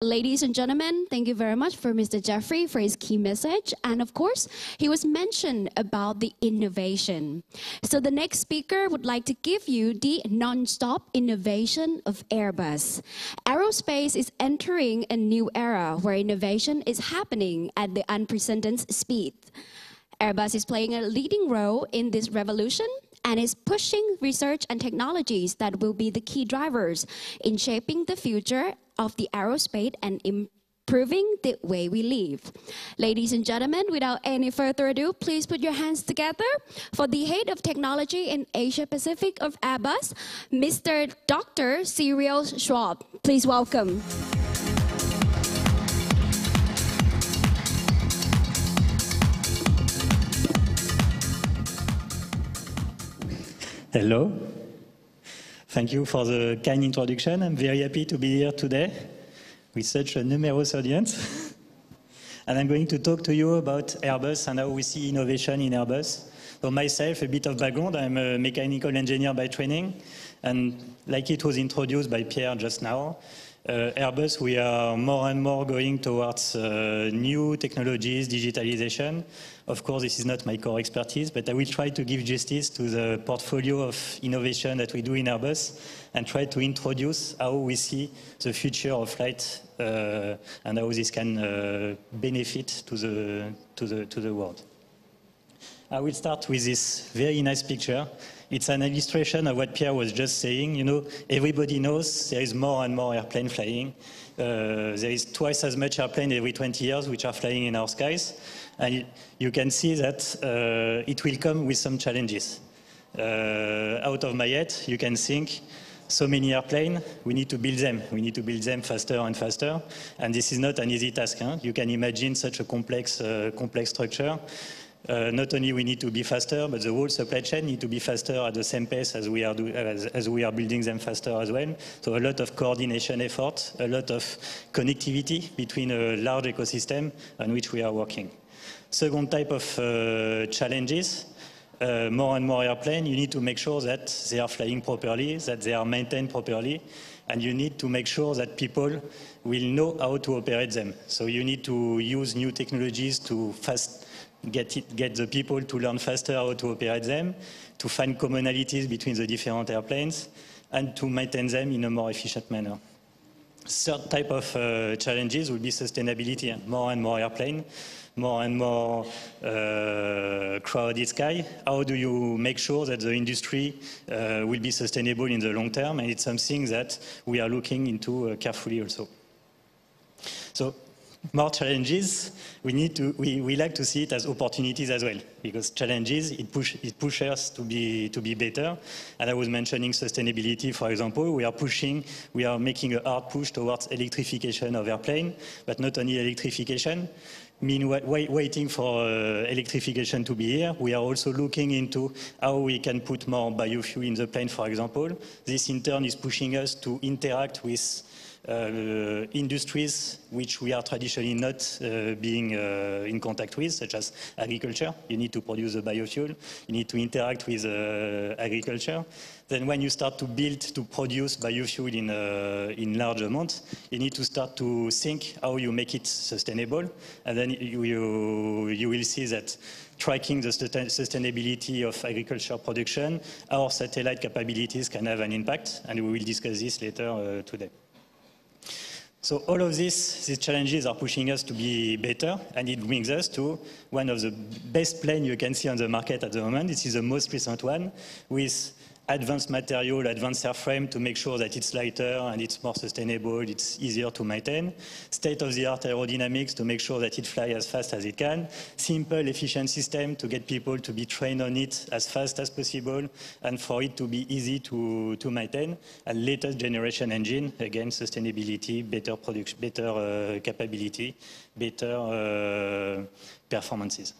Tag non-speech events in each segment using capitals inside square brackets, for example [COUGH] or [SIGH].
Ladies and gentlemen, thank you very much for Mr. Jeffrey for his key message. And of course, he was mentioned about the innovation. So the next speaker would like to give you the non-stop innovation of Airbus. Aerospace is entering a new era where innovation is happening at the unprecedented speed. Airbus is playing a leading role in this revolution and is pushing research and technologies that will be the key drivers in shaping the future of the aerospace and improving the way we live. Ladies and gentlemen, without any further ado, please put your hands together for the head of technology in Asia Pacific of Airbus, Mr. Dr. Cyrille Schwob. Please welcome. Hello. Thank you for the kind introduction. I'm very happy to be here today with such a numerous audience. and I'm going to talk to you about Airbus and how we see innovation in Airbus. So myself, a bit of background, I'm a mechanical engineer by training. And like it was introduced by Pierre just now, uh, Airbus, we are more and more going towards uh, new technologies, digitalization. Of course, this is not my core expertise, but I will try to give justice to the portfolio of innovation that we do in Airbus and try to introduce how we see the future of flight uh, and how this can uh, benefit to the, to, the, to the world. I will start with this very nice picture. It's an illustration of what Pierre was just saying. You know, everybody knows there is more and more airplane flying. Uh, there is twice as much airplane every 20 years which are flying in our skies. And you can see that uh, it will come with some challenges. Uh, out of my head, you can think so many airplanes, we need to build them. We need to build them faster and faster. And this is not an easy task. Huh? You can imagine such a complex, uh, complex structure. Uh, not only we need to be faster, but the whole supply chain need to be faster at the same pace as we are, do, as, as, we are building them faster as well. So a lot of coordination effort, a lot of connectivity between a large ecosystem on which we are working. Second type of uh, challenges, uh, more and more airplanes, you need to make sure that they are flying properly, that they are maintained properly, and you need to make sure that people will know how to operate them. So you need to use new technologies to fast get, it, get the people to learn faster how to operate them, to find commonalities between the different airplanes, and to maintain them in a more efficient manner. Third type of uh, challenges will be sustainability. More and more airplane, more and more uh, crowded sky. How do you make sure that the industry uh, will be sustainable in the long term? And it's something that we are looking into uh, carefully also. So more challenges, we need to we, we like to see it as opportunities as well because challenges it push it pushes us to be to be better. And I was mentioning sustainability, for example. We are pushing, we are making a hard push towards electrification of airplane, but not only electrification. Mean wait, waiting for uh, electrification to be here, we are also looking into how we can put more biofuel in the plane, for example. This in turn is pushing us to interact with industries which we are traditionally not uh, being uh, in contact with, such as agriculture. You need to produce a biofuel. You need to interact with agriculture. Then when you start to build, to produce biofuel in, in large amounts, you need to start to think how you make it sustainable. And then you, you, you will see that tracking the sustainability of agriculture production, our satellite capabilities can have an impact, and we will discuss this later uh, today. So all of this, these challenges are pushing us to be better, and it brings us to one of the best planes you can see on the market at the moment. This is the most recent one, with advanced material, advanced airframe to make sure that it's lighter and it's more sustainable, it's easier to maintain. State-of-the-art aerodynamics to make sure that it flies as fast as it can. Simple, efficient system to get people to be trained on it as fast as possible and for it to be easy to, to maintain. And latest generation engine, again, sustainability, better production, better uh, capability, better uh, performances.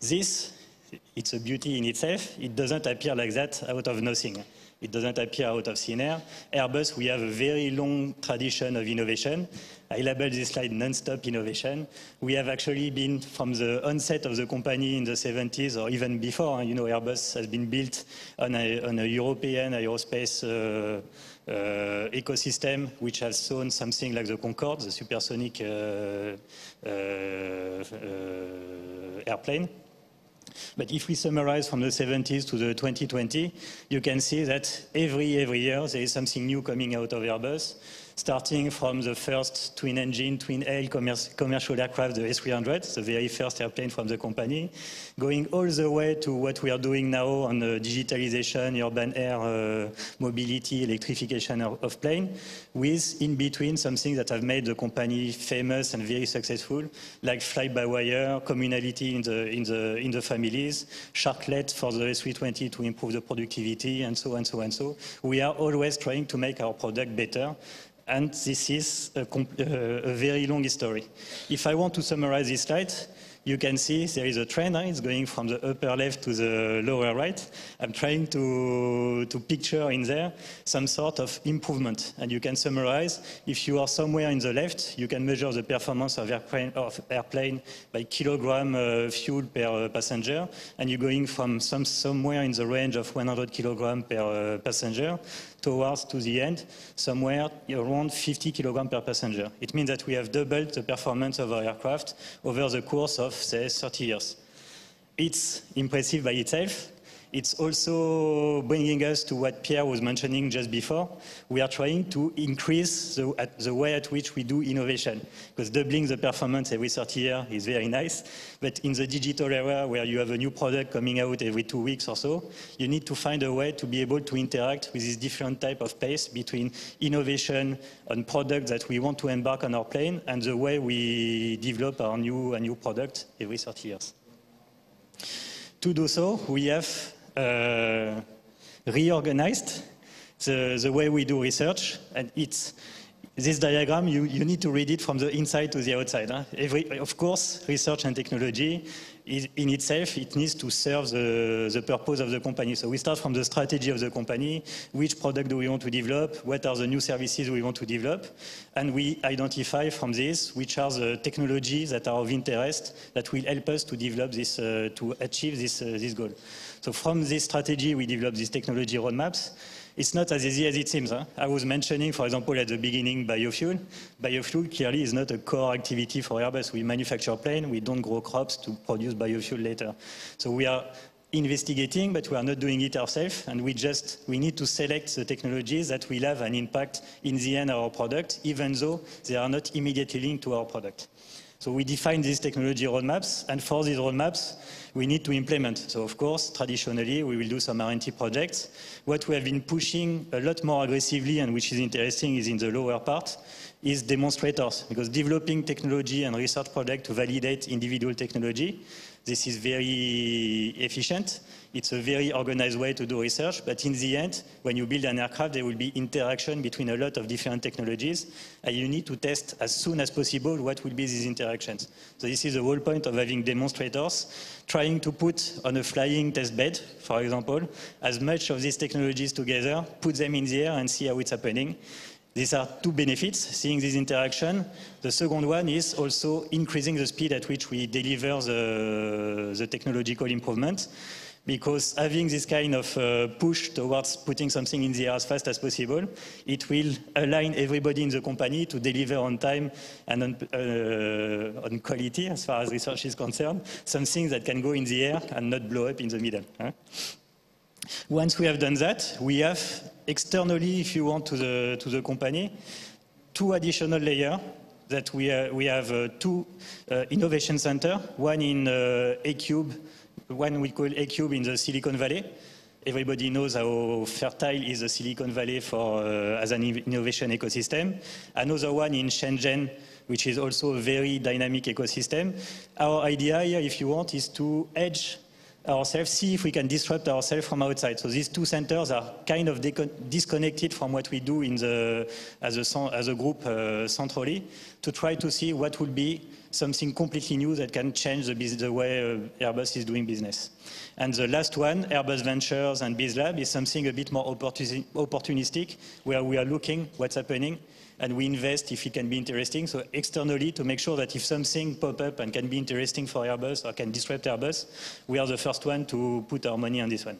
This it's a beauty in itself. It doesn't appear like that out of nothing. It doesn't appear out of thin air. Airbus, we have a very long tradition of innovation. I label this slide non-stop innovation. We have actually been from the onset of the company in the 70s or even before. You know, Airbus has been built on a, on a European aerospace uh, uh, ecosystem, which has shown something like the Concorde, the supersonic uh, uh, airplane. But if we summarize from the 70s to the 2020, you can see that every, every year there is something new coming out of Airbus starting from the first twin-engine, twin-aisle commercial aircraft, the A300, the very first airplane from the company, going all the way to what we are doing now on the digitalization, urban air uh, mobility, electrification of, of plane, with in between something that have made the company famous and very successful, like fly-by-wire, communality in the, in, the, in the families, Sharklet for the A320 to improve the productivity, and so and so and so. We are always trying to make our product better and this is a, a, very long history. If I want to summarize this slide, you can see there is a trend. Huh? It's going from the upper left to the lower right. I'm trying to, to picture in there some sort of improvement. And you can summarize, if you are somewhere in the left, you can measure the performance of airplane, of airplane by kilogram uh, fuel per uh, passenger. And you're going from some, somewhere in the range of 100 kilogram per uh, passenger towards to the end, somewhere around 50 kilogram per passenger. It means that we have doubled the performance of our aircraft over the course of, say, 30 years. It's impressive by itself, it's also bringing us to what Pierre was mentioning just before. We are trying to increase the, the, way at which we do innovation, because doubling the performance every 30 years is very nice. But in the digital era, where you have a new product coming out every two weeks or so, you need to find a way to be able to interact with this different type of pace between innovation on products that we want to embark on our plane and the way we develop our new, a new product every 30 years. To do so, we have reorganized the, the way we do research, and it's this diagram, you, you need to read it from the inside to the outside. Huh? Every, of course, research and technology, is, in itself, it needs to serve the, the purpose of the company. So we start from the strategy of the company, which product do we want to develop, what are the new services we want to develop, and we identify from this which are the technologies that are of interest that will help us to develop this, uh, to achieve this, uh, this goal. So from this strategy, we develop these technology roadmaps. It's not as easy as it seems. Huh? I was mentioning, for example, at the beginning, biofuel. Biofuel clearly is not a core activity for Airbus. We manufacture plane, we don't grow crops to produce biofuel later. So we are investigating, but we are not doing it ourselves, and we just, we need to select the technologies that will have an impact in the end of our product, even though they are not immediately linked to our product. So we define these technology roadmaps, and for these roadmaps, we need to implement. So of course, traditionally, we will do some R&D projects. What we have been pushing a lot more aggressively, and which is interesting, is in the lower part, is demonstrators, because developing technology and research projects to validate individual technology, this is very efficient, it's a very organized way to do research, but in the end, when you build an aircraft, there will be interaction between a lot of different technologies, and you need to test as soon as possible what will be these interactions. So this is the whole point of having demonstrators, trying to put on a flying test bed, for example, as much of these technologies together, put them in the air and see how it's happening. These are two benefits, seeing this interaction. The second one is also increasing the speed at which we deliver the, the technological improvement because having this kind of uh, push towards putting something in the air as fast as possible, it will align everybody in the company to deliver on time and on, uh, on quality as far as research is concerned, something that can go in the air and not blow up in the middle. Huh? Once we have done that, we have externally, if you want, to the, to the company, two additional layers that we, uh, we have uh, two uh, innovation center, one in uh, A-Cube one we call A-Cube in the Silicon Valley. Everybody knows how fertile is the Silicon Valley for, uh, as an innovation ecosystem. Another one in Shenzhen, which is also a very dynamic ecosystem. Our idea here, if you want, is to edge ourselves, see if we can disrupt ourselves from outside. So these two centers are kind of disconnected from what we do in the, as, a, as a group uh, centrally to try to see what would be something completely new that can change the, the way uh, Airbus is doing business. And the last one, Airbus Ventures and BizLab, is something a bit more opportunistic, where we are looking what's happening and we invest if it can be interesting. So externally to make sure that if something pop up and can be interesting for Airbus or can disrupt Airbus, we are the first one to put our money on this one.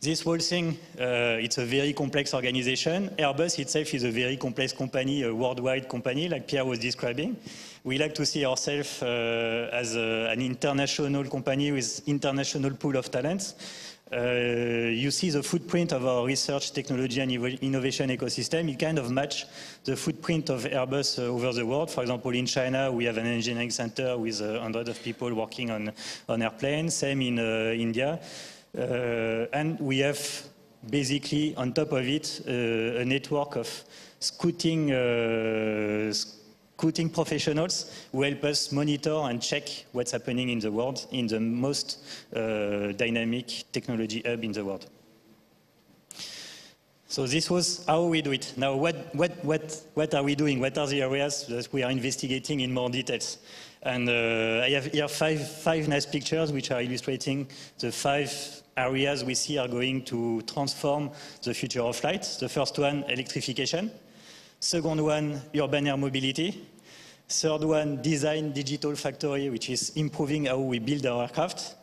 this whole thing, uh, it's a very complex organization. Airbus itself is a very complex company, a worldwide company, like Pierre was describing. We like to see ourselves uh, as a, an international company with international pool of talents. Uh, you see the footprint of our research, technology, and innovation ecosystem. It kind of match the footprint of Airbus uh, over the world. For example, in China, we have an engineering center with uh, hundreds of people working on, on airplanes. Same in uh, India. Uh, and we have basically on top of it a network of scouting uh, professionals who help us monitor and check what's happening in the world in the most uh, dynamic technology hub in the world. So this was how we do it. Now, what, what, what, what are we doing? What are the areas that we are investigating in more details? And uh, I have here five, five nice pictures which are illustrating the five areas we see are going to transform the future of flight. The first one, electrification. Second one, urban air mobility. Third one, design digital factory, which is improving how we build our aircraft.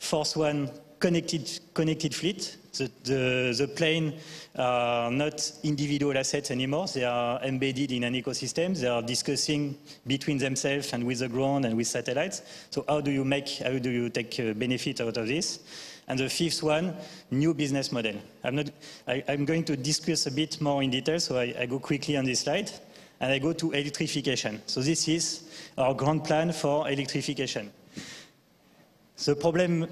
Fourth one, connected, connected fleet. The, the, the plane are not individual assets anymore. They are embedded in an ecosystem. They are discussing between themselves and with the ground and with satellites. So how do you make, how do you take uh, benefit out of this? And the fifth one, new business model. I'm, not, I, am going to discuss a bit more in detail, so I, I go quickly on this slide. And I go to electrification. So this is our grand plan for electrification. The problem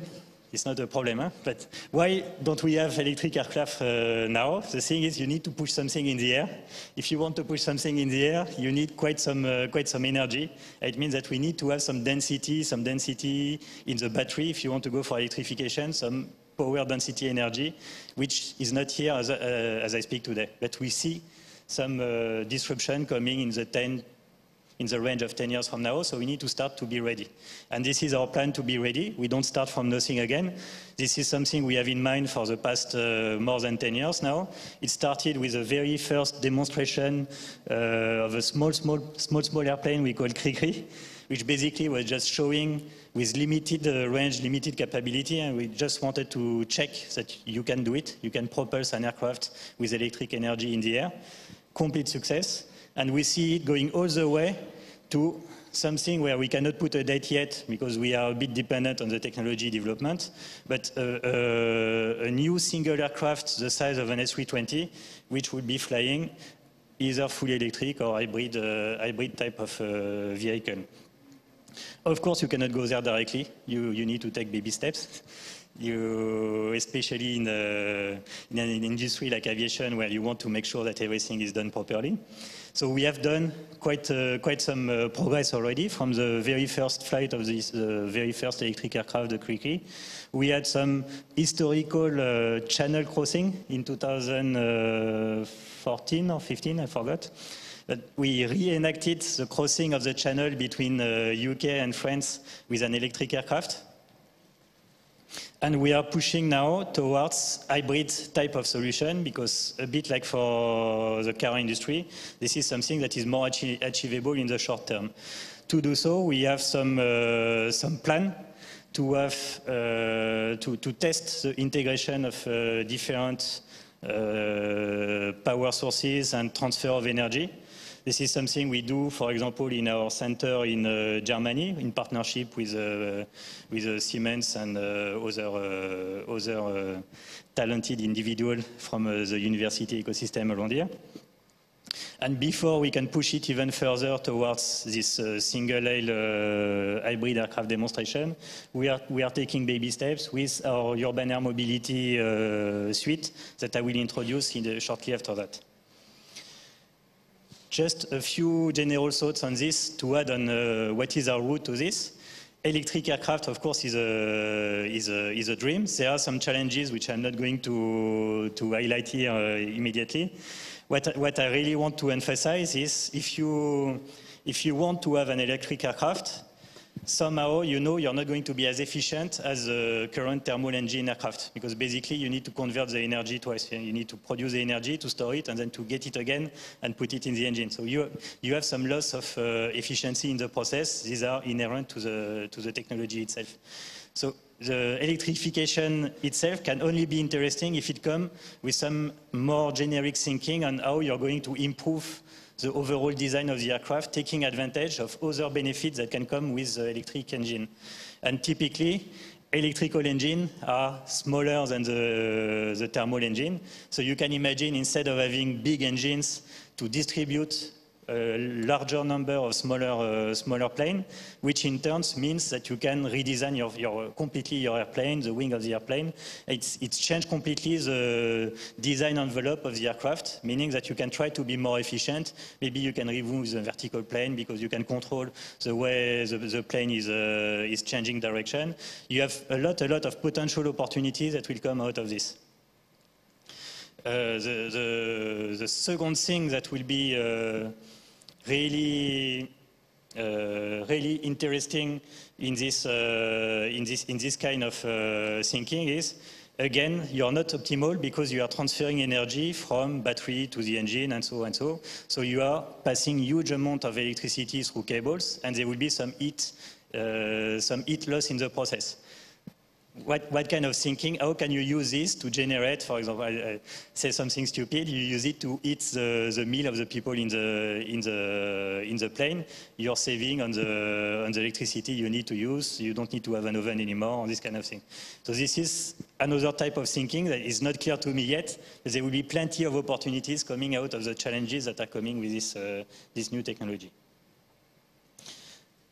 it's not a problem, huh? but why don't we have electric aircraft uh, now? The thing is you need to push something in the air. If you want to push something in the air, you need quite some, uh, quite some energy. It means that we need to have some density, some density in the battery if you want to go for electrification, some power density energy, which is not here as, uh, as I speak today. But we see some uh, disruption coming in the 10, in the range of 10 years from now, so we need to start to be ready. And this is our plan to be ready. We don't start from nothing again. This is something we have in mind for the past uh, more than 10 years now. It started with the very first demonstration uh, of a small, small, small, small airplane we call Cricri, which basically was just showing with limited uh, range, limited capability, and we just wanted to check that you can do it. You can propulse an aircraft with electric energy in the air. Complete success. And we see it going all the way to something where we cannot put a date yet because we are a bit dependent on the technology development, but uh, uh, a new single aircraft the size of an A320, which would be flying either fully electric or hybrid, uh, hybrid type of uh, vehicle. Of course, you cannot go there directly. You, you need to take baby steps. You, especially in, a, in an industry like aviation where you want to make sure that everything is done properly. So we have done quite, uh, quite some uh, progress already from the very first flight of this uh, very first electric aircraft, the Cricri. We had some historical uh, channel crossing in 2014 or 15, I forgot. But we reenacted the crossing of the channel between UK uh, and France with an electric aircraft. And we are pushing now towards hybrid type of solution because a bit like for the car industry, this is something that is more achi achievable in the short term. To do so, we have some, uh, some plan to, have, uh, to, to test the integration of uh, different uh, power sources and transfer of energy. This is something we do, for example, in our center in uh, Germany, in partnership with, uh, with uh, Siemens and uh, other, uh, other talented individuals from the university ecosystem around here. And before we can push it even further towards this uh, single-aisle uh, hybrid aircraft demonstration, we are, we are taking baby steps with our urban air mobility uh, suite that I will introduce the, shortly after that. Just a few general thoughts on this to add on uh, what is our route to this. Electric aircraft, of course, is a, is, a, is a dream. There are some challenges which I'm not going to, to highlight here uh, immediately. What, what I really want to emphasize is if you, if you want to have an electric aircraft, somehow you know you're not going to be as efficient as a current thermal engine aircraft because basically you need to convert the energy twice. You need to produce the energy to store it and then to get it again and put it in the engine. So you, you have some loss of uh, efficiency in the process. These are inherent to the, to the technology itself. So the electrification itself can only be interesting if it comes with some more generic thinking on how you're going to improve the overall design of the aircraft, taking advantage of other benefits that can come with the electric engine. And typically, electrical engines are smaller than the, the thermal engine. So you can imagine instead of having big engines to distribute a larger number of smaller, uh, smaller planes, which in turn means that you can redesign your, your, completely your airplane, the wing of the airplane. It's, it's changed completely the design envelope of the aircraft, meaning that you can try to be more efficient. Maybe you can remove the vertical plane because you can control the way the, the plane is, uh, is changing direction. You have a lot, a lot of potential opportunities that will come out of this. Uh, the, the, the, second thing that will be uh, really, uh, really interesting in this, uh, in this, in this kind of uh, thinking is, again, you're not optimal because you are transferring energy from battery to the engine and so and so. So you are passing huge amount of electricity through cables, and there will be some heat, uh, some heat loss in the process what, what kind of thinking, how can you use this to generate, for example, I, say something stupid, you use it to eat the, the meal of the people in the, in, the, in the plane, you're saving on the, on the electricity you need to use, you don't need to have an oven anymore, this kind of thing. So this is another type of thinking that is not clear to me yet, but there will be plenty of opportunities coming out of the challenges that are coming with this, uh, this new technology.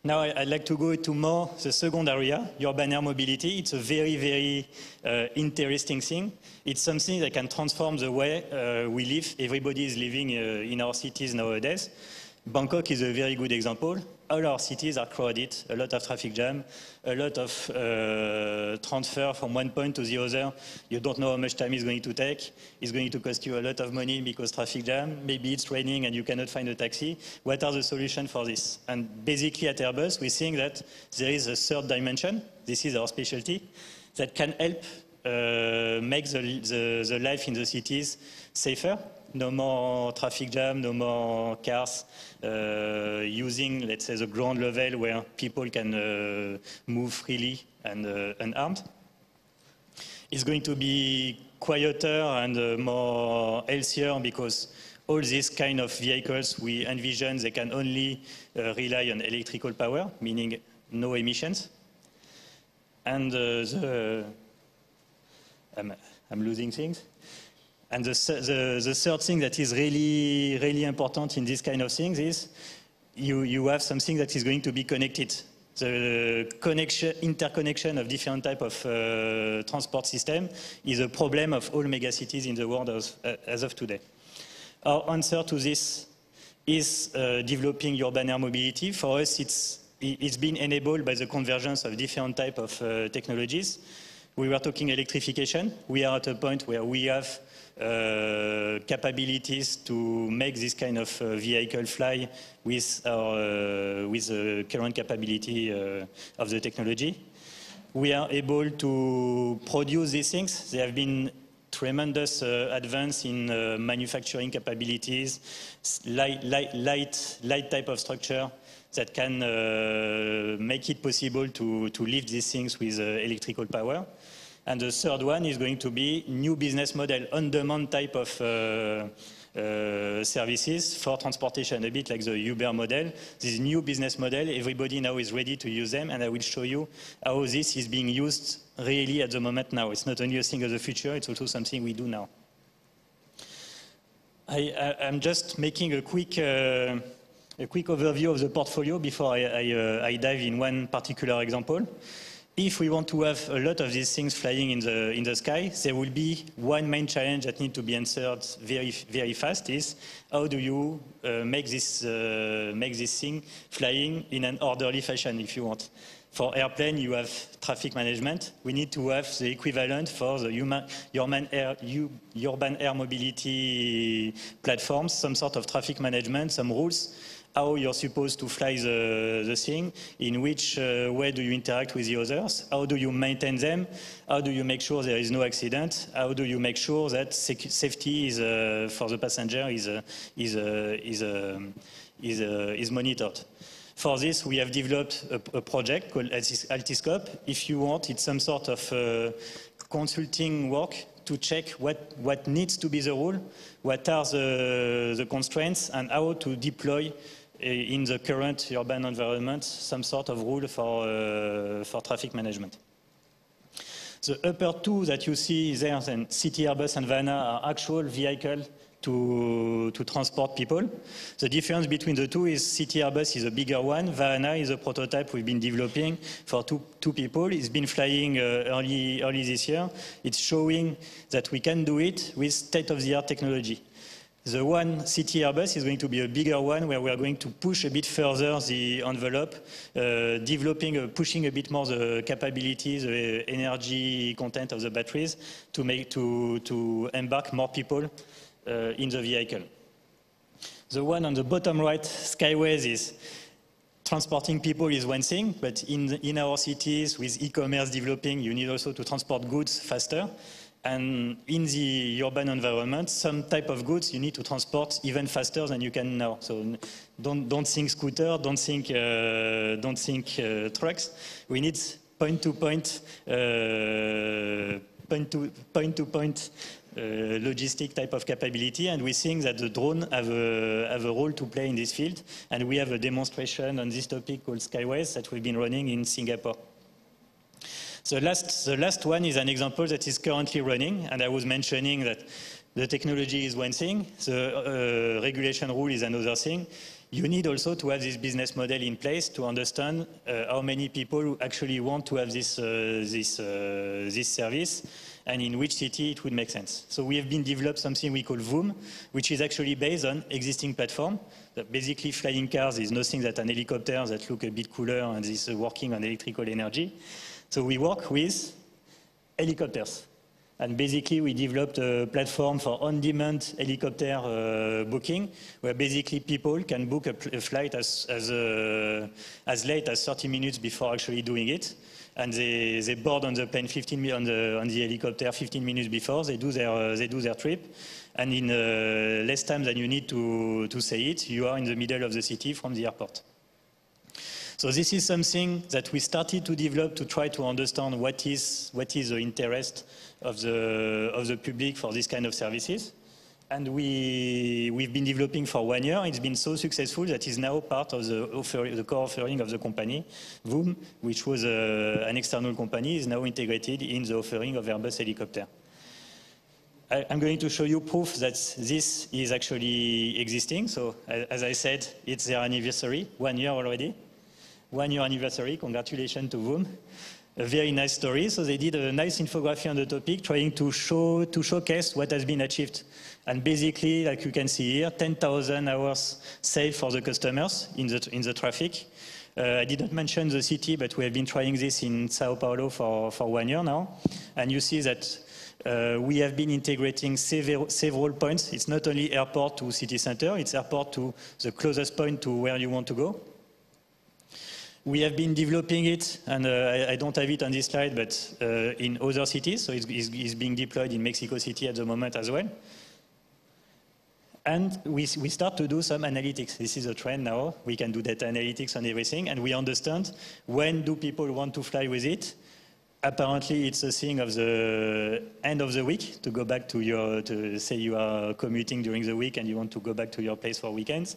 Now I'd like to go to more the second area, urban air mobility. It's a very, very uh, interesting thing. It's something that can transform the way uh, we live. Everybody is living uh, in our cities nowadays. Bangkok is a very good example. All our cities are crowded, a lot of traffic jam, a lot of uh, transfer from one point to the other. You don't know how much time it's going to take. It's going to cost you a lot of money because traffic jam. Maybe it's raining and you cannot find a taxi. What are the solutions for this? And basically at Airbus, we think that there is a third dimension. This is our specialty that can help uh, make the, the, the life in the cities safer no more traffic jam, no more cars, using, let's say, the ground level where people can uh, move freely and uh, unarmed. It's going to be quieter and uh, more healthier because all these kind of vehicles we envision, they can only uh, rely on electrical power, meaning no emissions. And uh, the, I'm, I'm losing things. And the, the, the, third thing that is really, really important in this kind of things is you, you have something that is going to be connected. The connection, interconnection of different type of uh, transport system is a problem of all megacities in the world as, uh, as of today. Our answer to this is uh, developing urban air mobility. For us, it's, it's been enabled by the convergence of different type of uh, technologies. We were talking electrification. We are at a point where we have uh, capabilities to make this kind of uh, vehicle fly with, our, uh, with the current capability uh, of the technology. We are able to produce these things. There have been tremendous advance in manufacturing capabilities, light, light, light, light type of structure that can uh, make it possible to, to lift these things with uh, electrical power. And the third one is going to be new business model, on-demand type of uh, uh, services for transportation, a bit like the Uber model. This new business model, everybody now is ready to use them, and I will show you how this is being used really at the moment now. It's not only a thing of the future, it's also something we do now. I, am just making a quick, uh, a quick overview of the portfolio before I, I, uh, I dive in one particular example if we want to have a lot of these things flying in the, in the sky, there will be one main challenge that needs to be answered very, very fast is how do you uh, make, this, uh, make this thing flying in an orderly fashion, if you want. For airplane, you have traffic management. We need to have the equivalent for the human, urban, air, urban air mobility platforms, some sort of traffic management, some rules how you're supposed to fly the, the thing, in which uh, way do you interact with the others, how do you maintain them, how do you make sure there is no accident, how do you make sure that safety is, uh, for the passenger is, uh, is, uh, is, uh, is, uh, is monitored. For this, we have developed a, a project called Altiscope. If you want, it's some sort of uh, consulting work to check what, what needs to be the rule, what are the, the constraints, and how to deploy in the current urban environment some sort of rule for, uh, for traffic management. The upper two that you see there, then City Airbus and Vahana, are actual vehicles to, to transport people. The difference between the two is City Airbus is a bigger one. Vahana is a prototype we've been developing for two, two people. It's been flying uh, early, early this year. It's showing that we can do it with state-of-the-art technology. The one City Airbus is going to be a bigger one where we are going to push a bit further the envelope, uh, developing, uh, pushing a bit more the capabilities, the energy content of the batteries to make to, to embark more people uh, in the vehicle. The one on the bottom right, Skyways, is transporting people is one thing, but in, the, in our cities with e-commerce developing, you need also to transport goods faster. And in the urban environment, some type of goods you need to transport even faster than you can now. So don't, don't think scooter, don't think, uh, don't think uh, trucks. We need point-to-point, -point, uh, point-to-point uh, logistic type of capability, and we think that the drone have a, have a role to play in this field, and we have a demonstration on this topic called Skyways that we've been running in Singapore. The last, the last one is an example that is currently running, and I was mentioning that the technology is one thing, the uh, regulation rule is another thing. You need also to have this business model in place to understand uh, how many people actually want to have this, uh, this, uh, this service and in which city it would make sense. So we have been developed something we call VOOM, which is actually based on existing platform. That basically flying cars is nothing that an helicopter that look a bit cooler and is working on electrical energy. So we work with helicopters. And basically, we developed a platform for on-demand helicopter uh, booking, where basically people can book a, a flight as, as, uh, as late as 30 minutes before actually doing it. And they, they board on the plane 15 on the, on the helicopter 15 minutes before. They do their uh, they do their trip. And in uh, less time than you need to to say it you are in the middle of the city from the airport so this is something that we started to develop to try to understand what is what is the interest of the of the public for this kind of services and we, we've been developing for one year. It's been so successful that it's now part of the, offer, the core offering of the company. VOOM, which was a, uh, an external company, is now integrated in the offering of Airbus Helicopter. I, I'm going to show you proof that this is actually existing. So as I said, it's their anniversary, one year already. One year anniversary, congratulations to VOOM a very nice story. So they did a nice infography on the topic, trying to show to showcase what has been achieved. And basically, like you can see here, 10,000 hours saved for the customers in the in the traffic. Uh, I didn't mention the city, but we have been trying this in Sao Paulo for, for one year now. And you see that uh, we have been integrating several, several points. It's not only airport to city center, it's airport to the closest point to where you want to go. We have been developing it, and uh, I, I, don't have it on this slide, but uh, in other cities, so it's, it's, it's, being deployed in Mexico City at the moment as well. And we, we start to do some analytics. This is a trend now. We can do data analytics on everything, and we understand when do people want to fly with it. Apparently, it's a thing of the end of the week to go back to your, to say you are commuting during the week and you want to go back to your place for weekends.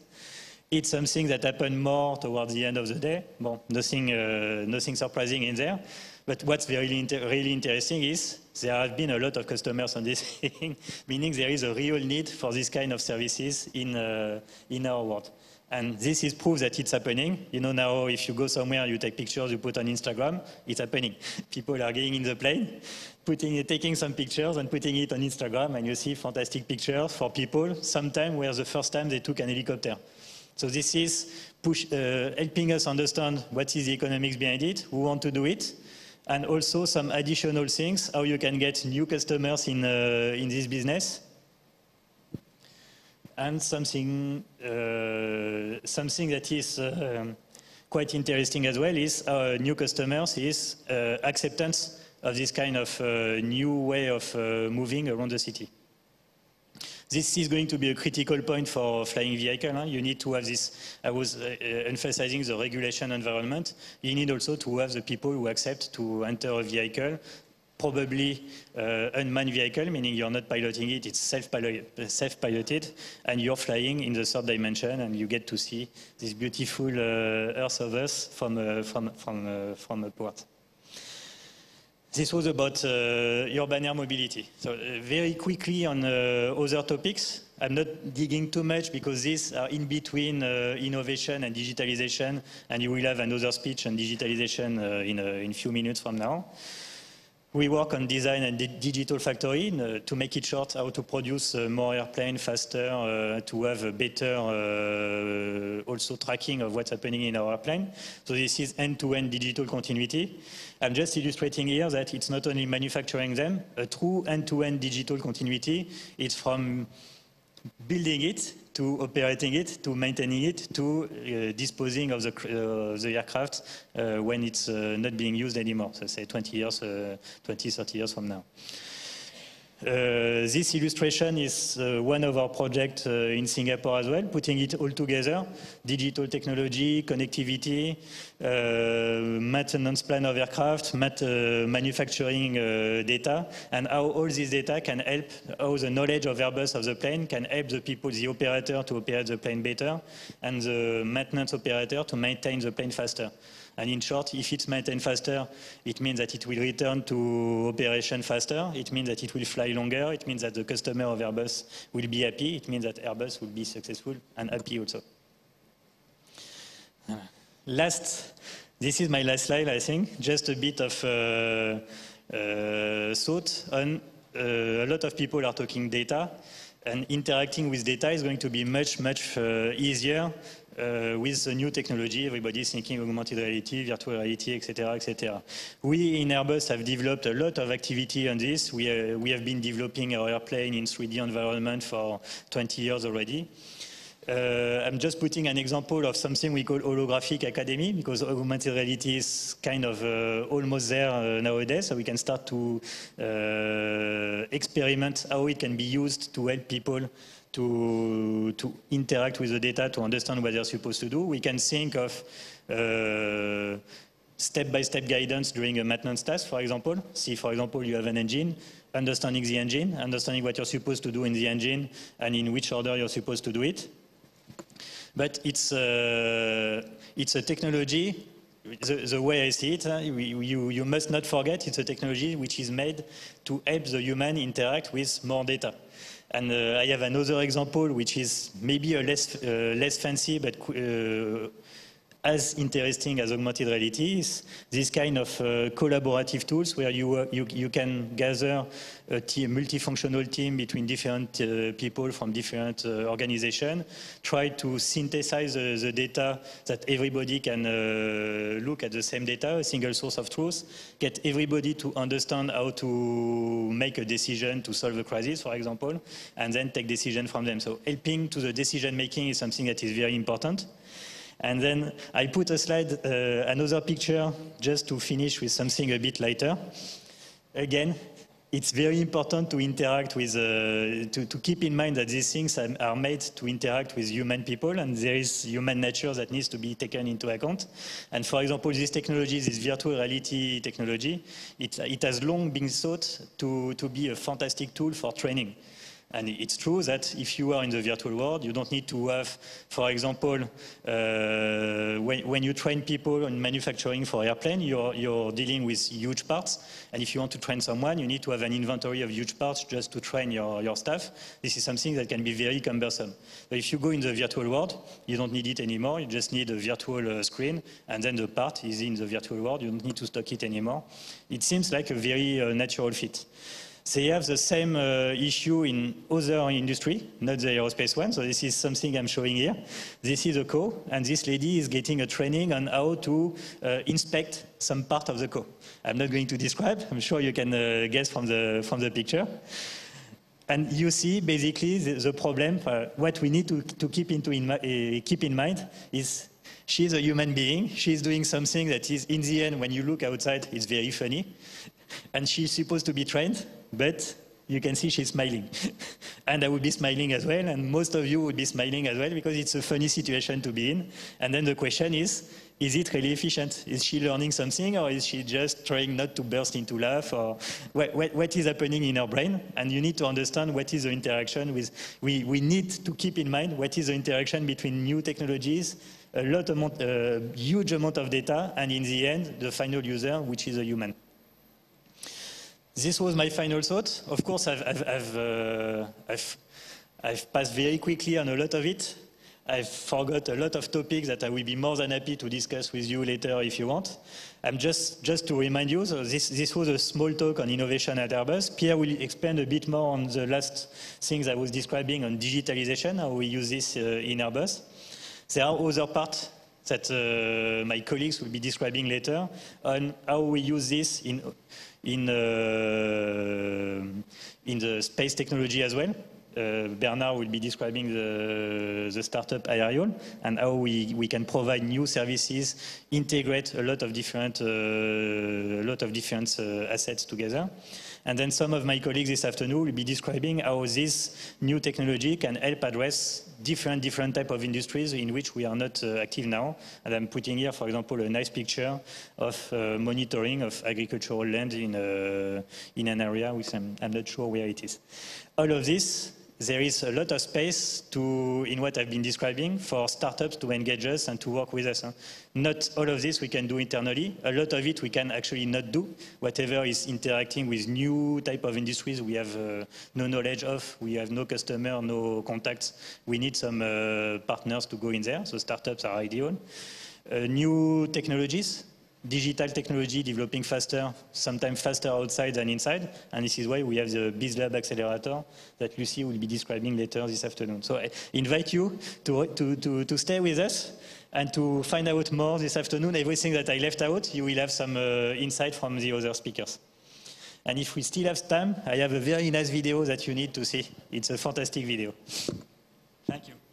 It's something that happened more towards the end of the day. Well, nothing, uh, nothing surprising in there. But what's really, inter really interesting is there have been a lot of customers on this [LAUGHS] thing, meaning there is a real need for this kind of services in, uh, in our world. And this is proof that it's happening. You know now, if you go somewhere, you take pictures, you put on Instagram, it's happening. [LAUGHS] People are getting in the plane, putting, taking some pictures and putting it on Instagram, and you see fantastic pictures for people, sometimes where the first time they took an helicopter. So this is push, uh, helping us understand what is the economics behind it, who want to do it, and also some additional things, how you can get new customers in, uh, in this business. And something, uh, something that is uh, quite interesting as well is our new customers is uh, acceptance of this kind of uh, new way of moving around the city. This is going to be a critical point for flying vehicle. Huh? You need to have this, I was uh, uh, emphasizing the regulation environment. You need also to have the people who accept to enter a vehicle, probably uh, unmanned vehicle, meaning you're not piloting it, it's self-piloted, and you're flying in the third dimension, and you get to see this beautiful uh, Earth of us from, uh, from, from, uh, from upward. This was about uh, urban air mobility. So uh, very quickly on other topics, I'm not digging too much because these are in between uh, innovation and digitalization, and you will have another speech on digitalization uh, in, a, in a few minutes from now. We work on design and digital factory uh, to make it short, how to produce uh, more airplane faster, uh, to have a better uh, also tracking of what's happening in our airplane. So this is end-to-end -end digital continuity. I'm just illustrating here that it's not only manufacturing them, a true end-to-end -end digital continuity. It's from building it to operating it, to maintaining it, to uh, disposing of the, uh, the aircraft uh, when it's uh, not being used anymore, so say 20 years, uh, 20, 30 years from now. Uh, this illustration is uh, one of our projects uh, in Singapore as well, putting it all together, digital technology, connectivity, uh, maintenance plan of aircraft, mat uh, manufacturing data, and how all this data can help, how the knowledge of Airbus of the plane can help the people, the operator to operate the plane better, and the maintenance operator to maintain the plane faster. And in short, if it's maintained faster, it means that it will return to operation faster. It means that it will fly longer. It means that the customer of Airbus will be happy. It means that Airbus will be successful and happy also. Last, this is my last slide, I think. Just a bit of uh, uh, thought on uh, a lot of people are talking data and interacting with data is going to be much, much uh, easier uh, with the new technology, everybody is thinking augmented reality, virtual reality, etc., etc. We in Airbus have developed a lot of activity on this. We, uh, we have been developing our airplane in 3D environment for 20 years already. Uh, I'm just putting an example of something we call holographic academy because augmented reality is kind of uh, almost there uh, nowadays. So we can start to uh, experiment how it can be used to help people to, to interact with the data to understand what they're supposed to do. We can think of uh, step-by-step -step guidance during a maintenance task, for example. See, for example, you have an engine, understanding the engine, understanding what you're supposed to do in the engine, and in which order you're supposed to do it. But it's, uh, it's a technology, the, the, way I see it, uh, you, you must not forget it's a technology which is made to help the human interact with more data. And uh, I have another example, which is maybe a less, uh, less fancy, but uh, as interesting as augmented reality is this kind of uh, collaborative tools where you, uh, you, you, can gather a team, multifunctional team between different uh, people from different uh, organizations, try to synthesize the data that everybody can uh, look at the same data, a single source of truth, get everybody to understand how to make a decision to solve a crisis, for example, and then take decision from them. So helping to the decision making is something that is very important. And then I put a slide, uh, another picture, just to finish with something a bit lighter. Again, it's very important to interact with, uh, to, to, keep in mind that these things are made to interact with human people and there is human nature that needs to be taken into account. And for example, this technology, this virtual reality technology, it, it has long been thought to, to be a fantastic tool for training. And it's true that if you are in the virtual world, you don't need to have, for example, uh, when, when, you train people in manufacturing for airplane, you're, you're, dealing with huge parts. And if you want to train someone, you need to have an inventory of huge parts just to train your, your staff. This is something that can be very cumbersome. But if you go in the virtual world, you don't need it anymore. You just need a virtual uh, screen, and then the part is in the virtual world. You don't need to stock it anymore. It seems like a very uh, natural fit. They have the same uh, issue in other industry, not the aerospace one. So this is something I'm showing here. This is a co, and this lady is getting a training on how to uh, inspect some part of the co. I'm not going to describe. I'm sure you can uh, guess from the from the picture. And you see, basically, the, the problem. Uh, what we need to, to keep into in, uh, keep in mind is she's a human being. She's doing something that is, in the end, when you look outside, it's very funny and she's supposed to be trained, but you can see she's smiling. [LAUGHS] and I would be smiling as well, and most of you would be smiling as well because it's a funny situation to be in. And then the question is, is it really efficient? Is she learning something or is she just trying not to burst into laugh or what, what, what is happening in her brain? And you need to understand what is the interaction with, we, we need to keep in mind what is the interaction between new technologies, a lot amount, a huge amount of data, and in the end, the final user, which is a human. This was my final thought. Of course, I've, I've, I've, uh, I've, I've passed very quickly on a lot of it. I've forgot a lot of topics that I will be more than happy to discuss with you later if you want. I'm just, just to remind you, so this, this was a small talk on innovation at Airbus. Pierre will explain a bit more on the last things I was describing on digitalization, how we use this uh, in Airbus. There are other parts that uh, my colleagues will be describing later on how we use this in, in, uh, in the space technology as well. Uh, Bernard will be describing the, the startup Aerial and how we, we can provide new services, integrate a lot of different, uh, a lot of different uh, assets together. And then some of my colleagues this afternoon will be describing how this new technology can help address different, different type of industries in which we are not uh, active now. And I'm putting here, for example, a nice picture of uh, monitoring of agricultural land in, uh, in an area which I'm, I'm not sure where it is. All of this there is a lot of space to, in what I've been describing for startups to engage us and to work with us. Not all of this we can do internally. A lot of it we can actually not do. Whatever is interacting with new type of industries we have uh, no knowledge of, we have no customer, no contacts. We need some uh, partners to go in there. So startups are ideal. Uh, new technologies, digital technology developing faster, sometimes faster outside than inside. And this is why we have the BizLab accelerator that Lucy will be describing later this afternoon. So I invite you to, to, to, to stay with us and to find out more this afternoon. Everything that I left out, you will have some uh, insight from the other speakers. And if we still have time, I have a very nice video that you need to see. It's a fantastic video. Thank you.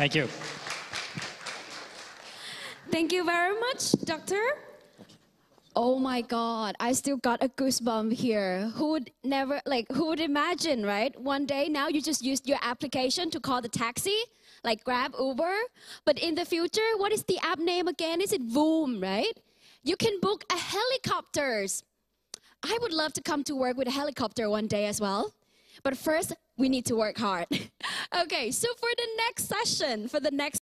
Thank you. Thank you very much, Doctor. Oh my God, I still got a goosebump here. Who would never, like, who would imagine, right? One day now you just use your application to call the taxi, like Grab, Uber. But in the future, what is the app name again? Is it Voom, right? You can book a helicopters. I would love to come to work with a helicopter one day as well. But first, we need to work hard. [LAUGHS] okay, so for the next session, for the next